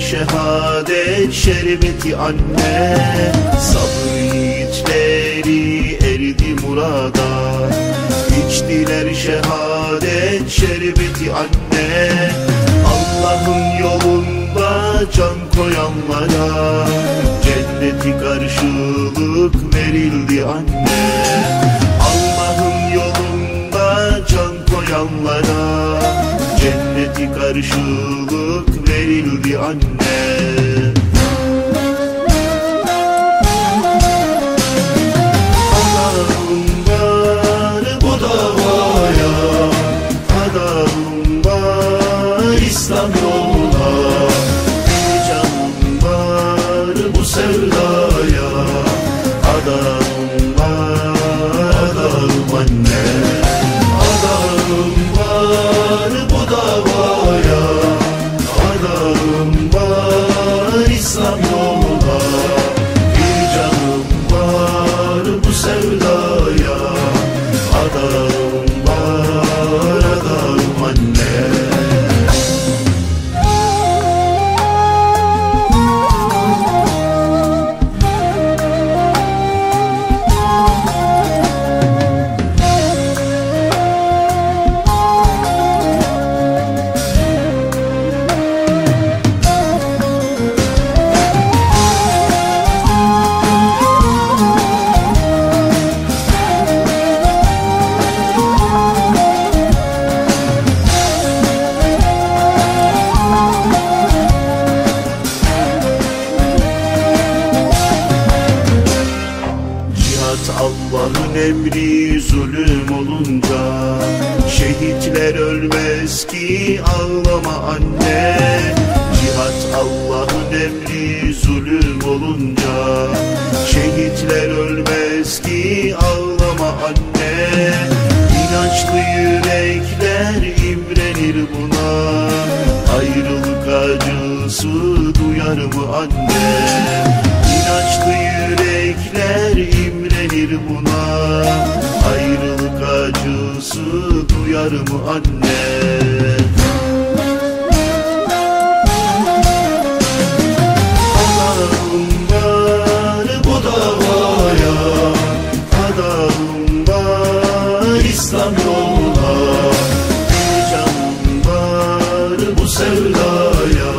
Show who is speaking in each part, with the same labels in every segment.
Speaker 1: Şehadet şerbeti anne. Sabır yiğitleri erdi murada. İçtiler şehadet şerbeti anne. Allah'ın yolunda can koyanlara Cenneti karşılık verildi anne. Allah'ın yolunda can koyanlara Cenneti karşılık verildi anne. İslam yoluna var Cihat Allah'ın emri zulüm olunca Şehitler ölmez ki ağlama anne. Cihat Allah'ın emri zulüm olunca Şehitler ölmez ki ağlama anne. İnançlı yürekler imrenir buna. Ayrılık acısı duyar mı anne? İnançlı yürekler imrenir buna. Ayrılık acısı duyar mı anne? Adağım bu davaya Adağım İslam yoluna. Bir bu sevdaya.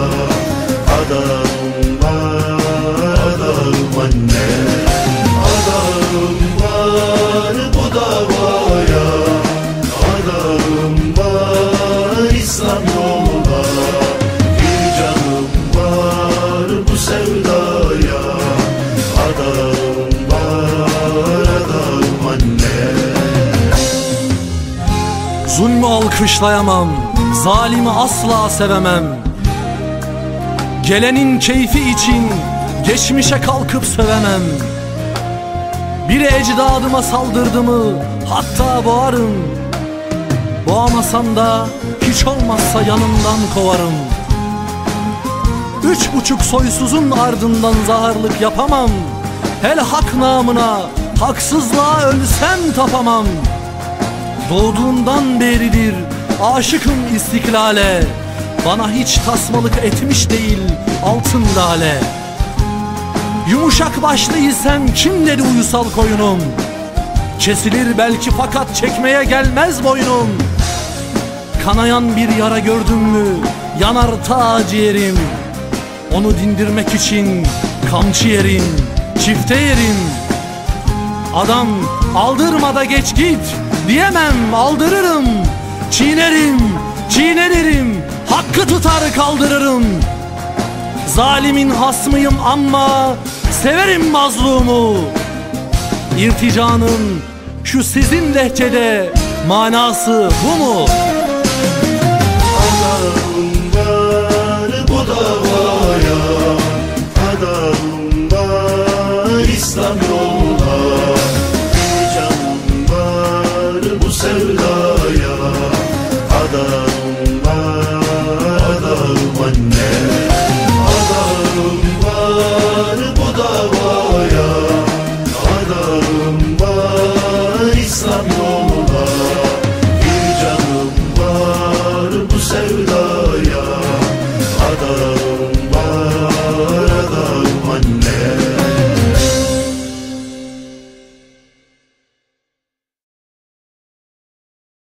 Speaker 1: Adağım
Speaker 2: Zulmü alkışlayamam, zalimi asla sevemem. Gelenin keyfi için geçmişe kalkıp sövemem. Biri ecdadıma saldırdı mı hatta boğarım. Boğamasam da hiç olmazsa yanımdan kovarım. Üç buçuk soysuzun ardından zaharlık yapamam. Hele hak namına haksızlığa ölsem tapamam. Doğduğumdan beridir aşıkım istiklale. Bana hiç tasmalık etmiş değil altın lale. Yumuşak başlıysan kim dedi uysal koyunum? Kesilir belki fakat çekmeye gelmez boynum. Kanayan bir yara gördüm mü? Yanar ta ciğerim. Onu dindirmek için kamçı yerim, çifte yerim. Adam aldırma da geç git diyemem aldırırım. Çiğnerim, çiğnenirim, hakkı tutar kaldırırım. Zalimin hasmıyım ama severim mazlumu. İrticanın şu sizin lehçede manası bu mu?